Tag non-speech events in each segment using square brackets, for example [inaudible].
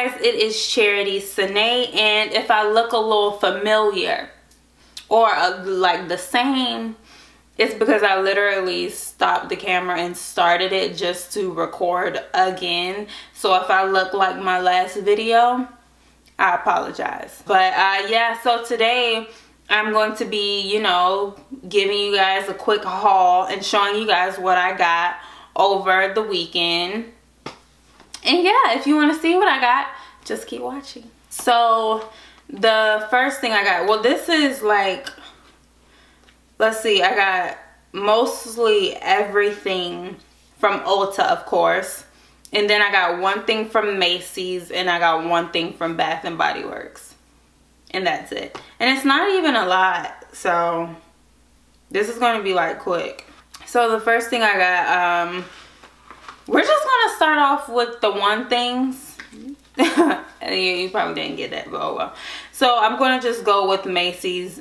guys, it is Chariti Sinae, and if I look a little familiar or uh, like the same, it's because I literally stopped the camera and started it just to record again. So if I look like my last video, I apologize. But uh, yeah, so today I'm going to be, you know, giving you guys a quick haul and showing you guys what I got over the weekend and yeah if you want to see what i got just keep watching. So the first thing i got well this is like let's see i got mostly everything from ulta of course. And then i got one thing from macy's and i got one thing from bath and body works. And that's it. And it's not even a lot so this is going to be like quick. So the first thing i got um we're just gonna start off with the one things. [laughs] you probably didn't get that, but oh well. So I'm gonna just go with Macy's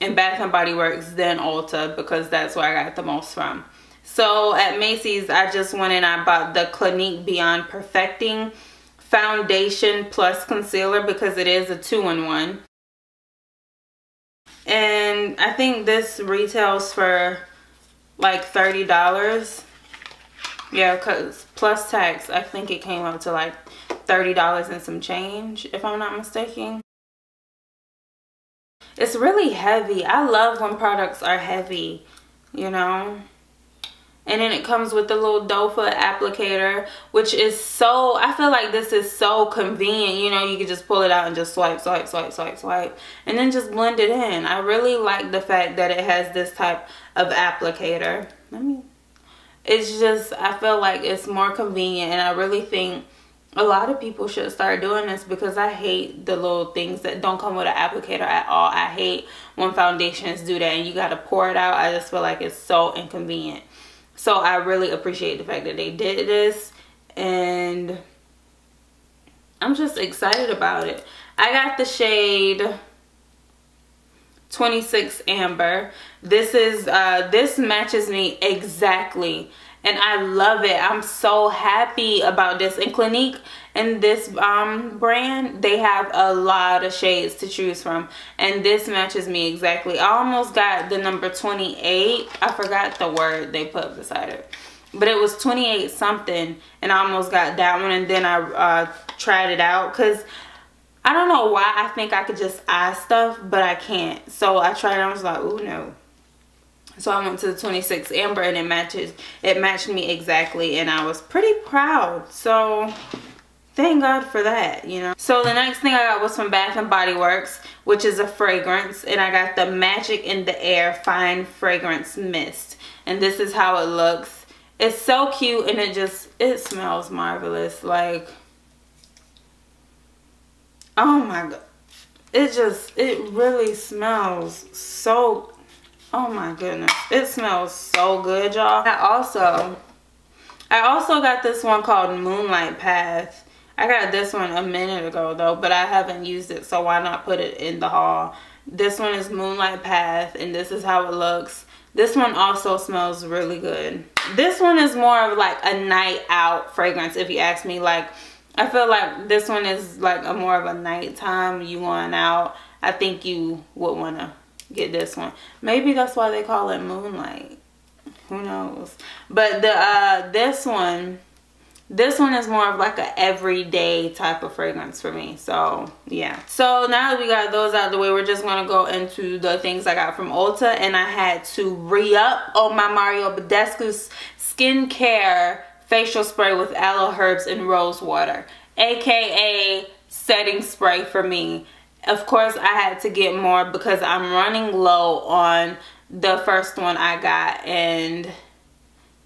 and Bath and Body Works, then Ulta, because that's where I got the most from. So at Macy's, I just went and I bought the Clinique Beyond Perfecting Foundation Plus Concealer because it is a two-in-one. And I think this retails for like $30 yeah, because plus tax, I think it came up to like $30 and some change, if I'm not mistaken. It's really heavy. I love when products are heavy, you know. And then it comes with the little doe foot applicator, which is so, I feel like this is so convenient. You know, you can just pull it out and just swipe, swipe, swipe, swipe, swipe. And then just blend it in. I really like the fact that it has this type of applicator. Let me it's just I feel like it's more convenient and I really think a lot of people should start doing this because I hate the little things that don't come with an applicator at all. I hate when foundations do that and you got to pour it out. I just feel like it's so inconvenient. So I really appreciate the fact that they did this and I'm just excited about it. I got the shade 26 Amber. This is, uh, this matches me exactly. And I love it. I'm so happy about this. And Clinique and this um, brand, they have a lot of shades to choose from. And this matches me exactly. I almost got the number 28. I forgot the word they put beside it. But it was 28 something. And I almost got that one. And then I uh, tried it out. Because I don't know why I think I could just eye stuff, but I can't. So I tried it I was like, oh no. So I went to the 26 Amber and it matches, it matched me exactly and I was pretty proud. So thank God for that, you know. So the next thing I got was from Bath and Body Works, which is a fragrance. And I got the Magic in the Air Fine Fragrance Mist. And this is how it looks. It's so cute and it just, it smells marvelous. Like, oh my god it just it really smells so oh my goodness it smells so good y'all. I also i also got this one called moonlight path. I got this one a minute ago though but i haven't used it so why not put it in the haul? This one is moonlight path and this is how it looks. This one also smells really good. This one is more of like a night out fragrance if you ask me. Like I feel like this one is like a more of a nighttime you going out. I think you would want to get this one. Maybe that's why they call it moonlight. Who knows? But the uh this one this one is more of like a everyday type of fragrance for me so yeah so now that we got those out of the way we're just gonna go into the things i got from ulta and i had to re-up on my mario badescu skincare facial spray with aloe herbs and rose water aka setting spray for me. Of course i had to get more because i'm running low on the first one i got and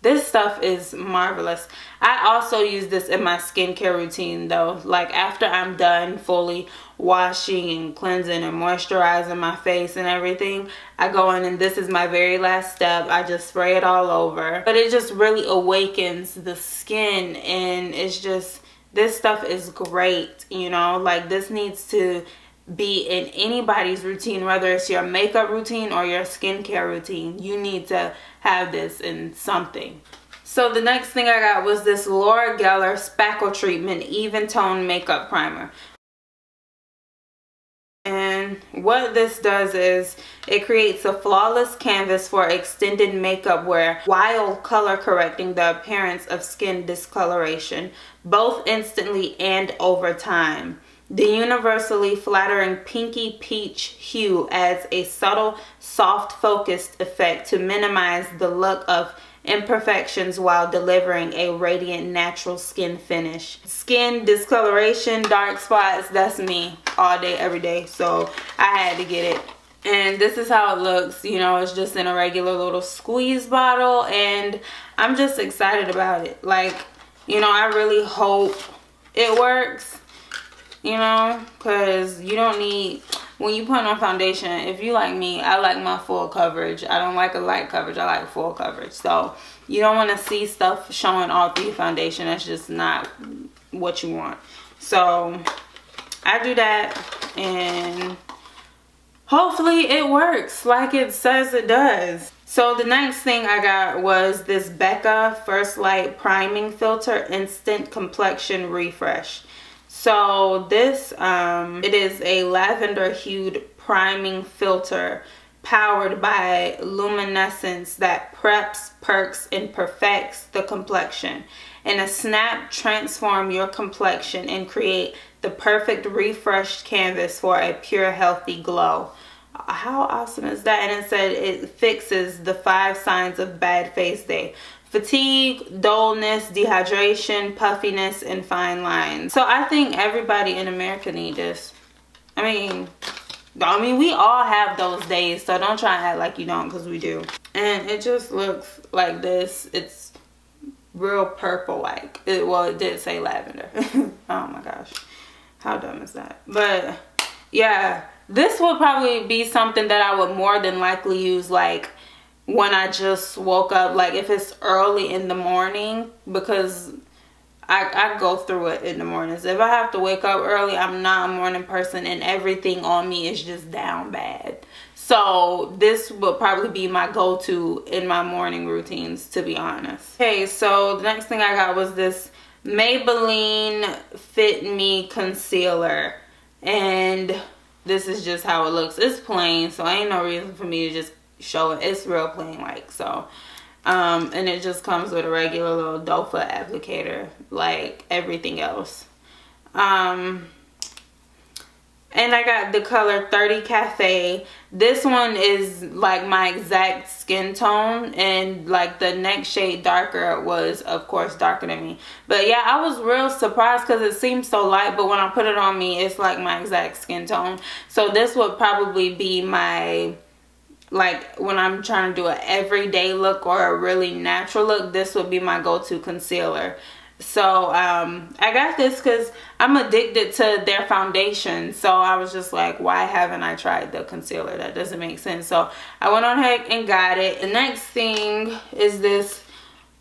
this stuff is marvelous. I also use this in my skincare routine though. Like after i'm done fully washing and cleansing and moisturizing my face and everything. I go in and this is my very last step. I just spray it all over. But it just really awakens the skin and it's just this stuff is great you know? Like this needs to be in anybody's routine whether it's your makeup routine or your skincare routine. You need to have this in something. So the next thing I got was this Laura Geller Spackle Treatment Even Tone Makeup Primer. What this does is it creates a flawless canvas for extended makeup wear while color correcting the appearance of skin discoloration, both instantly and over time. The universally flattering pinky peach hue adds a subtle, soft focused effect to minimize the look of imperfections while delivering a radiant natural skin finish. Skin discoloration, dark spots, that's me all day, every day. So I had to get it. And this is how it looks. You know, it's just in a regular little squeeze bottle. And I'm just excited about it. Like, you know, I really hope it works. You know, because you don't need when you put on foundation, if you like me, I like my full coverage. I don't like a light coverage. I like full coverage. So you don't want to see stuff showing all through your foundation. That's just not what you want. So I do that and hopefully it works like it says it does. So the next thing I got was this Becca First Light Priming Filter Instant Complexion Refresh. So this, um, it is a lavender hued priming filter powered by luminescence that preps, perks, and perfects the complexion. In a snap, transform your complexion and create the perfect refreshed canvas for a pure, healthy glow. How awesome is that? And it said it fixes the five signs of bad face day fatigue, dullness, dehydration, puffiness, and fine lines. So I think everybody in America need this. I mean, I mean, we all have those days, so don't try and act like you don't, because we do. And it just looks like this. It's real purple like. It, well, it did say lavender. [laughs] oh my gosh. How dumb is that? But, yeah. This would probably be something that I would more than likely use, like, when I just woke up, like if it's early in the morning, because I, I go through it in the mornings. If I have to wake up early, I'm not a morning person and everything on me is just down bad. So this would probably be my go-to in my morning routines, to be honest. Okay, so the next thing I got was this Maybelline Fit Me Concealer. And this is just how it looks. It's plain, so ain't no reason for me to just show it. It's real plain like so. Um, and it just comes with a regular little foot applicator like everything else. Um, and I got the color 30 Cafe. This one is like my exact skin tone and like the next shade darker was of course darker than me. But yeah, I was real surprised because it seems so light but when I put it on me it's like my exact skin tone. So this would probably be my like when I'm trying to do an everyday look or a really natural look, this would be my go-to concealer. So um, I got this because I'm addicted to their foundation. So I was just like, why haven't I tried the concealer? That doesn't make sense. So I went on ahead and got it. The next thing is this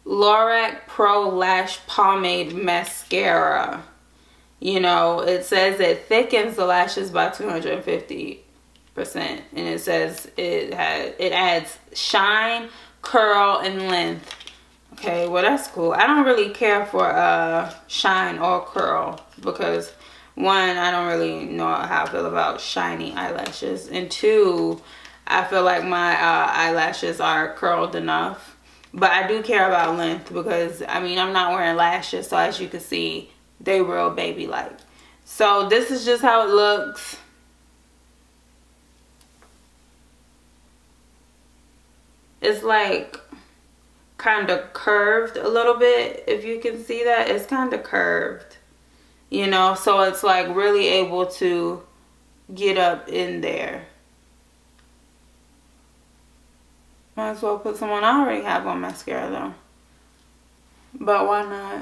Lorac Pro Lash Pomade Mascara. You know, it says it thickens the lashes by 250 percent and it says it has it adds shine curl and length. Okay well that's cool. I don't really care for uh shine or curl because one i don't really know how i feel about shiny eyelashes and two i feel like my uh, eyelashes are curled enough. But i do care about length because i mean i'm not wearing lashes so as you can see they real baby like so this is just how it looks it's like kind of curved a little bit if you can see that. It's kind of curved you know? So it's like really able to get up in there. Might as well put some on I already have on mascara though. But why not?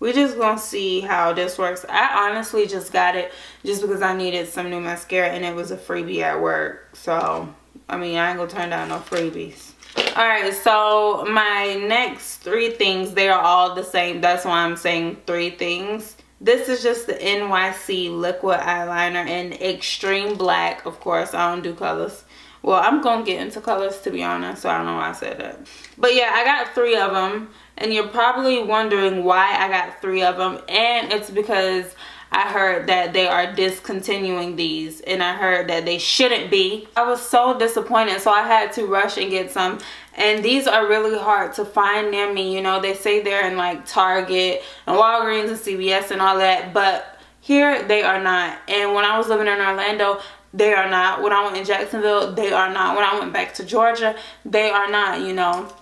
We just gonna see how this works. I honestly just got it just because I needed some new mascara and it was a freebie at work so I mean, I ain't gonna turn down no freebies. Alright, so my next three things, they are all the same. That's why I'm saying three things. This is just the NYC liquid eyeliner in extreme black. Of course, I don't do colors. well i'm gonna get into colors to be honest so i don't know why i said that but yeah i got three of them and you're probably wondering why i got three of them and it's because I heard that they are discontinuing these and I heard that they shouldn't be. I was so disappointed so I had to rush and get some and these are really hard to find near me. You know, they say they're in like Target and Walgreens and CVS and all that but here they are not. And when I was living in Orlando, they are not. When I went in Jacksonville, they are not. When I went back to Georgia, they are not, you know.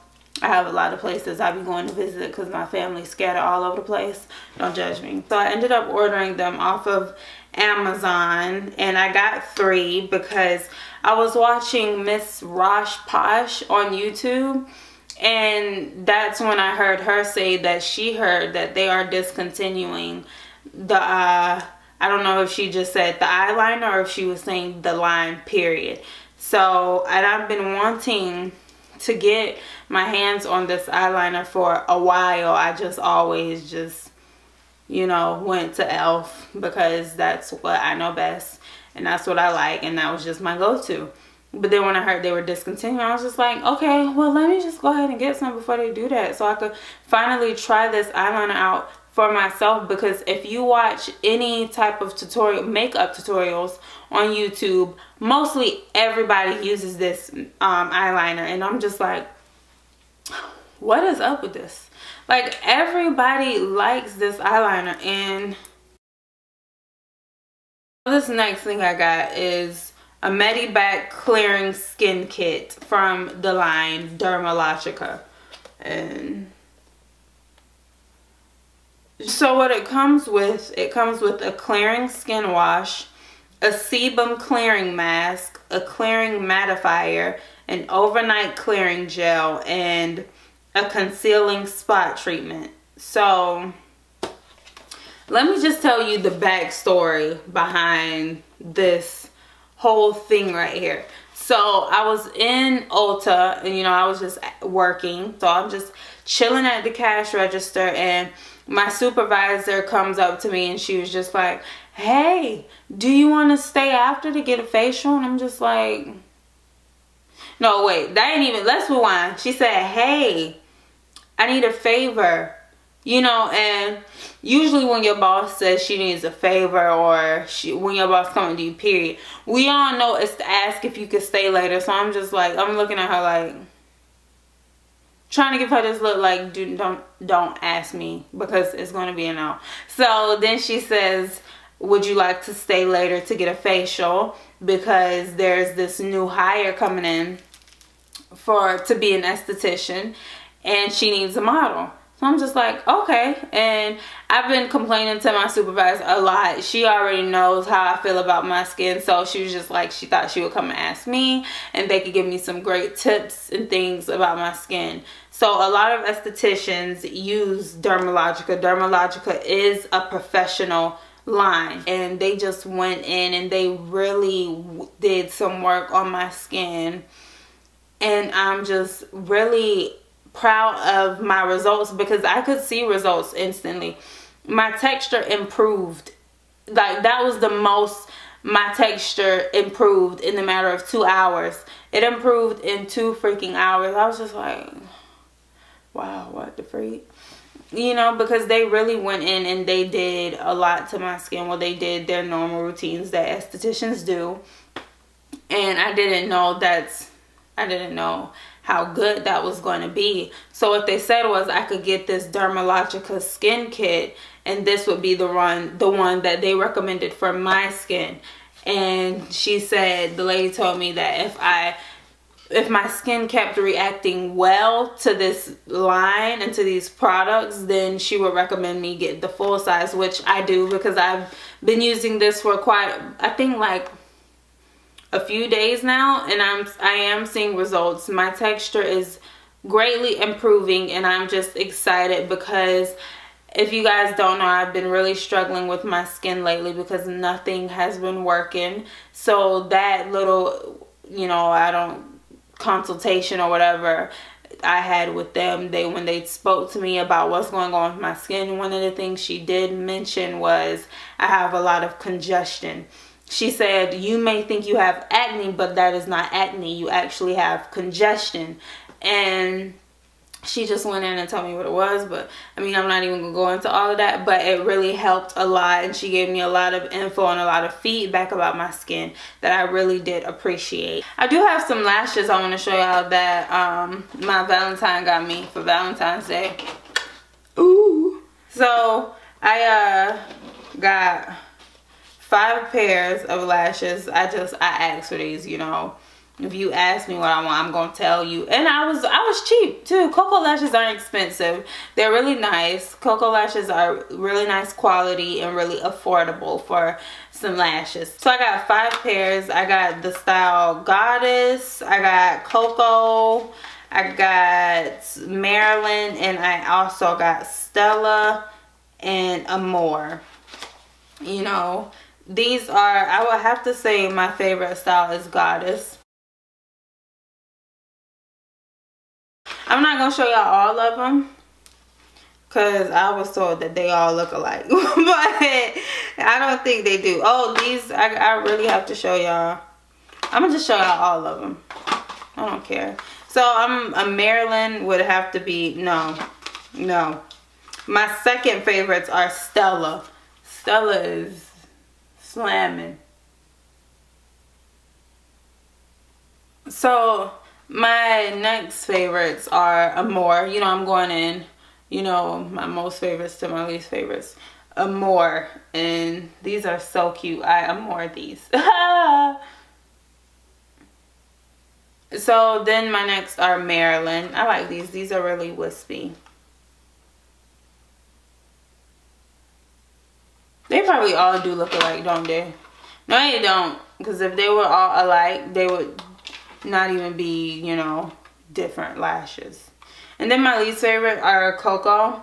I have a lot of places I be going to visit because my family's scattered all over the place. Don't judge me. So I ended up ordering them off of Amazon and I got three because I was watching Miss Rosh Posh on YouTube and that's when I heard her say that she heard that they are discontinuing the uh I don't know if she just said the eyeliner or if she was saying the line period. So, and I've been wanting to get my hands on this eyeliner for a while. I just always just, you know, went to e.l.f. because that's what I know best and that's what I like and that was just my go-to. But then when I heard they were discontinuing, I was just like, okay, well, let me just go ahead and get some before they do that. So I could finally try this eyeliner out for myself because if you watch any type of tutorial makeup tutorials on YouTube mostly everybody uses this um, eyeliner. And I'm just like what is up with this? Like everybody likes this eyeliner. And this next thing I got is a Medibac clearing skin kit from the line Dermalogica. And so what it comes with, it comes with a clearing skin wash, a sebum clearing mask, a clearing mattifier, an overnight clearing gel, and a concealing spot treatment. So let me just tell you the backstory behind this whole thing right here. So I was in Ulta and you know I was just working. So I'm just chilling at the cash register and my supervisor comes up to me and she was just like, hey, do you want to stay after to get a facial? And I'm just like, no, wait, that ain't even, let's rewind. She said, hey, I need a favor. You know, and usually when your boss says she needs a favor or she, when your boss coming to you, period, we all know it's to ask if you could stay later. So I'm just like, I'm looking at her like, trying to give her this look like don't don't ask me because it's going to be a no so then she says would you like to stay later to get a facial? Because there's this new hire coming in for to be an esthetician and she needs a model so I'm just like, okay. And I've been complaining to my supervisor a lot. She already knows how I feel about my skin. So she was just like, she thought she would come and ask me and they could give me some great tips and things about my skin. So a lot of estheticians use Dermalogica. Dermalogica is a professional line and they just went in and they really did some work on my skin and I'm just really proud of my results because I could see results instantly. My texture improved. Like that was the most my texture improved in the matter of two hours. It improved in two freaking hours. I was just like, wow, what the freak? You know, because they really went in and they did a lot to my skin. Well, they did their normal routines that estheticians do. And I didn't know that's, I didn't know how good that was going to be. So what they said was I could get this Dermalogica skin kit and this would be the one the one that they recommended for my skin. And she said the lady told me that if I if my skin kept reacting well to this line and to these products then she would recommend me get the full size which I do because I've been using this for quite I think like a few days now and I'm I am seeing results. My texture is greatly improving and I'm just excited because if you guys don't know I've been really struggling with my skin lately because nothing has been working so that little you know I don't consultation or whatever I had with them they when they spoke to me about what's going on with my skin one of the things she did mention was I have a lot of congestion she said, you may think you have acne, but that is not acne. You actually have congestion. And she just went in and told me what it was but i mean i'm not even gonna go into all of that but it really helped a lot and she gave me a lot of info and a lot of feedback about my skin that i really did appreciate i do have some lashes i want to show y'all that um my valentine got me for valentine's day ooh so i uh got five pairs of lashes i just i asked for these you know if you ask me what I want, I'm gonna tell you. And I was I was cheap too. Koko lashes aren't expensive. They're really nice. Koko lashes are really nice quality and really affordable for some lashes. So I got five pairs. I got the style Goddess. I got Koko. I got Marilyn and I also got Stella and Amore. You know, these are, I would have to say my favorite style is Goddess. I'm not going to show y'all all of them. Because I was told that they all look alike. [laughs] but I don't think they do. Oh, these, I, I really have to show y'all. I'm going to just show y'all all of them. I don't care. So I'm a Marilyn would have to be, no, no. My second favorites are Stella. Stella is slamming. So my next favorites are Amore. You know, I'm going in, you know, my most favorites to my least favorites. Amore. And these are so cute. I Amore these. [laughs] so then my next are Marilyn. I like these. These are really wispy. They probably all do look alike, don't they? No, they don't. Because if they were all alike, they would not even be, you know, different lashes. And then my least favorite are Koko.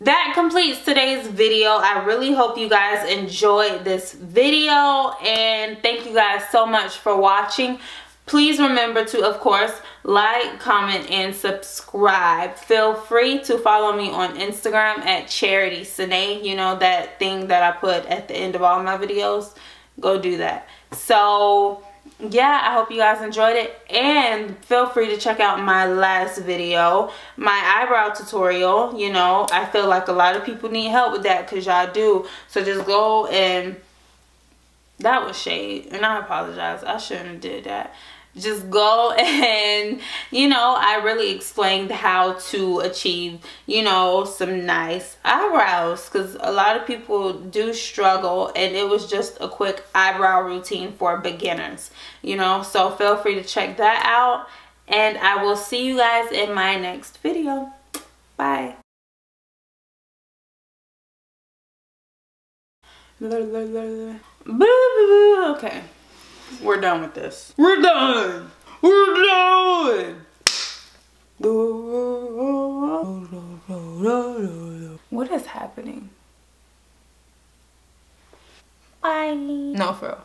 That completes today's video. I really hope you guys enjoyed this video and thank you guys so much for watching. Please remember to, of course, like, comment, and subscribe. Feel free to follow me on Instagram at Chariti Sinae. You know, that thing that I put at the end of all my videos. Go do that. So yeah i hope you guys enjoyed it. And feel free to check out my last video my eyebrow tutorial. You know i feel like a lot of people need help with that because y'all do. So just go and that was shade. And i apologize. I shouldn't have did that just go [laughs] and you know I really explained how to achieve you know some nice eyebrows. Because a lot of people do struggle and it was just a quick eyebrow routine for beginners you know? So feel free to check that out and I will see you guys in my next video. Bye. Okay we're done with this. We're done. We're done. What is happening? Bye. No, for real.